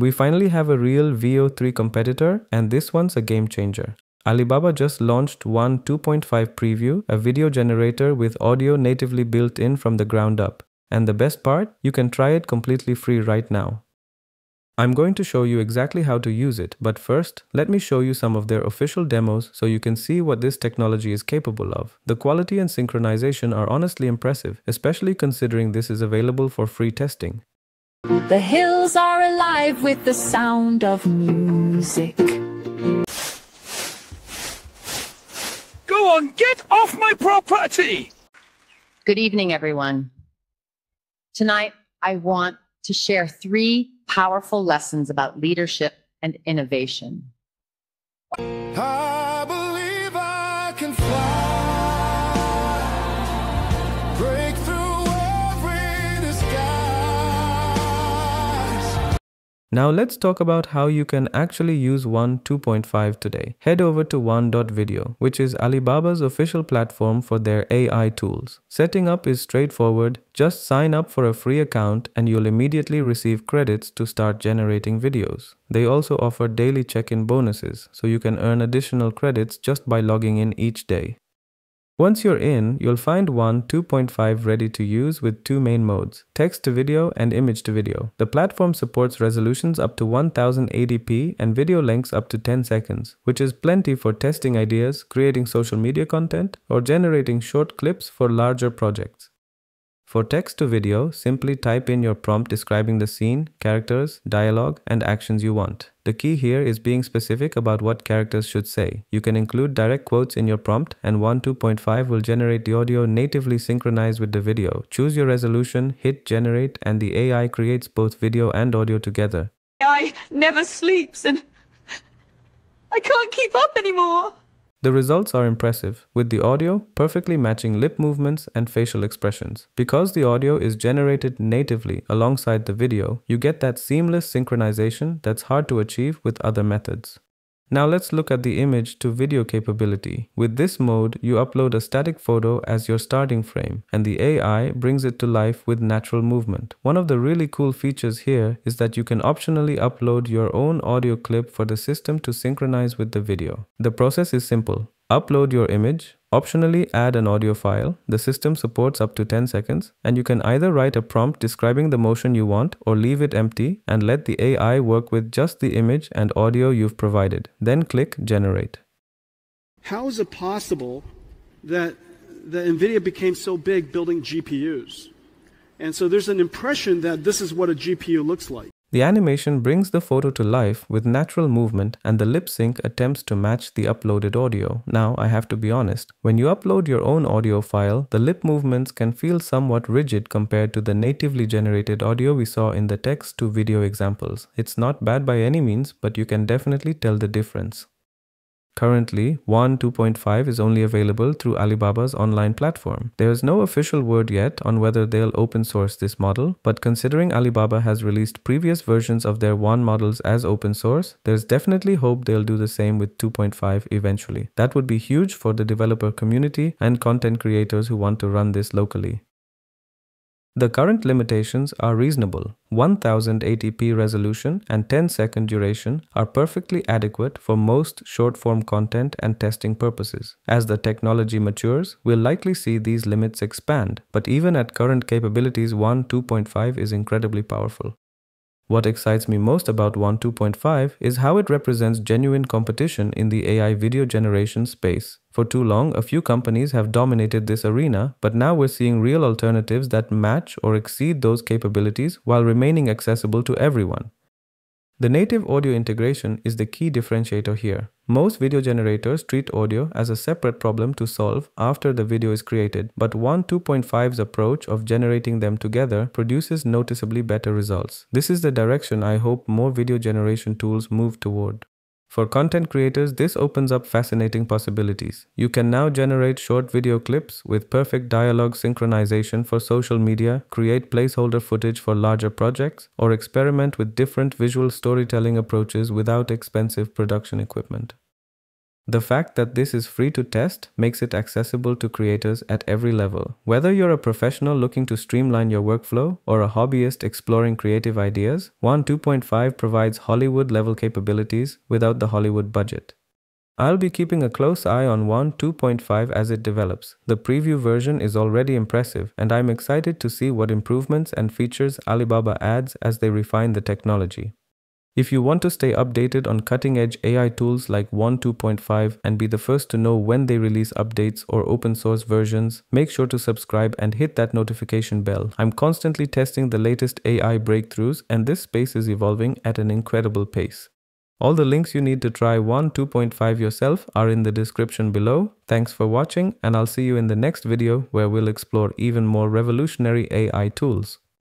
We finally have a real Veo 3 competitor and this one's a game changer. Alibaba just launched Wan 2.5 Preview, a video generator with audio natively built in from the ground up. And the best part, you can try it completely free right now. I'm going to show you exactly how to use it, but first, let me show you some of their official demos so you can see what this technology is capable of. The quality and synchronization are honestly impressive, especially considering this is available for free testing. The hills are alive with the sound of music. Go on, get off my property! Good evening, everyone. Tonight, I want to share three powerful lessons about leadership and innovation. I Now let's talk about how you can actually use Wan 2.5 today. Head over to Wan.video, which is Alibaba's official platform for their AI tools. Setting up is straightforward. Just sign up for a free account and you'll immediately receive credits to start generating videos. They also offer daily check-in bonuses, so you can earn additional credits just by logging in each day. Once you're in, you'll find Wan 2.5 ready to use with two main modes, text to video and image to video. The platform supports resolutions up to 1080p and video lengths up to 10 seconds, which is plenty for testing ideas, creating social media content, or generating short clips for larger projects. For text to video, simply type in your prompt describing the scene, characters, dialogue, and actions you want. The key here is being specific about what characters should say. You can include direct quotes in your prompt, and Wan 2.5 will generate the audio natively synchronized with the video. Choose your resolution, hit generate, and the AI creates both video and audio together. I never sleeps and I can't keep up anymore. The results are impressive, with the audio perfectly matching lip movements and facial expressions. Because the audio is generated natively alongside the video, you get that seamless synchronization that's hard to achieve with other methods. Now let's look at the image to video capability. With this mode, you upload a static photo as your starting frame, and the AI brings it to life with natural movement. One of the really cool features here is that you can optionally upload your own audio clip for the system to synchronize with the video. The process is simple. Upload your image, optionally add an audio file. The system supports up to 10 seconds, and you can either write a prompt describing the motion you want or leave it empty and let the AI work with just the image and audio you've provided. Then click Generate. How is it possible that, that NVIDIA became so big building GPUs? And so there's an impression that this is what a GPU looks like. The animation brings the photo to life with natural movement and the lip sync attempts to match the uploaded audio. Now, I have to be honest, when you upload your own audio file, the lip movements can feel somewhat rigid compared to the natively generated audio we saw in the text to video examples. It's not bad by any means, but you can definitely tell the difference. Currently, Wan 2.5 is only available through Alibaba's online platform. There is no official word yet on whether they'll open source this model, but considering Alibaba has released previous versions of their Wan models as open source, there's definitely hope they'll do the same with 2.5 eventually. That would be huge for the developer community and content creators who want to run this locally. The current limitations are reasonable. 1080p resolution and 10 second duration are perfectly adequate for most short form content and testing purposes. As the technology matures, we'll likely see these limits expand, but even at current capabilities, Wan 2.5 is incredibly powerful. What excites me most about Wan 2.5 is how it represents genuine competition in the AI video generation space. For too long, a few companies have dominated this arena, but now we're seeing real alternatives that match or exceed those capabilities while remaining accessible to everyone. The native audio integration is the key differentiator here. Most video generators treat audio as a separate problem to solve after the video is created, but Wan 2.5's approach of generating them together produces noticeably better results. This is the direction I hope more video generation tools move toward. For content creators, this opens up fascinating possibilities. You can now generate short video clips with perfect dialogue synchronization for social media, create placeholder footage for larger projects, or experiment with different visual storytelling approaches without expensive production equipment. The fact that this is free to test makes it accessible to creators at every level. Whether you're a professional looking to streamline your workflow or a hobbyist exploring creative ideas, WAN 2.5 provides Hollywood level capabilities without the Hollywood budget. I'll be keeping a close eye on WAN 2.5 as it develops. The preview version is already impressive, and I'm excited to see what improvements and features Alibaba adds as they refine the technology. If you want to stay updated on cutting edge AI tools like WAN 2.5 and be the first to know when they release updates or open source versions, make sure to subscribe and hit that notification bell. I'm constantly testing the latest AI breakthroughs, and this space is evolving at an incredible pace. All the links you need to try WAN 2.5 yourself are in the description below. Thanks for watching, and I'll see you in the next video where we'll explore even more revolutionary AI tools.